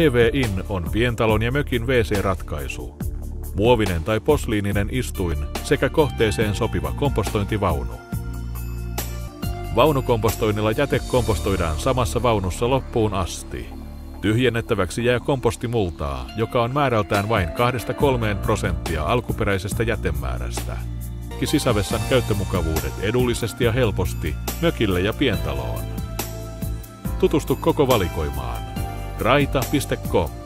EV-In on pientalon ja mökin WC-ratkaisu. Muovinen tai posliininen istuin sekä kohteeseen sopiva kompostointivaunu. Vaunukompostoinnilla jäte kompostoidaan samassa vaunussa loppuun asti. Tyhjennettäväksi jää kompostimultaa, joka on määrältään vain 2-3 prosenttia alkuperäisestä jätemäärästä. Sisävessan käyttömukavuudet edullisesti ja helposti mökille ja pientaloon. Tutustu koko valikoimaan. raita.com